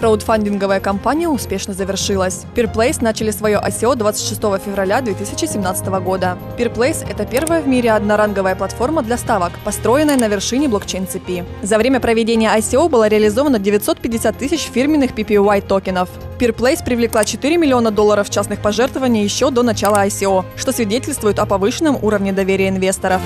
Краудфандинговая кампания успешно завершилась. Peerplace начали свое ICO 26 февраля 2017 года. Peerplace – это первая в мире одноранговая платформа для ставок, построенная на вершине блокчейн-цепи. За время проведения ICO было реализовано 950 тысяч фирменных PPY токенов. Peerplace привлекла 4 миллиона долларов частных пожертвований еще до начала ICO, что свидетельствует о повышенном уровне доверия инвесторов.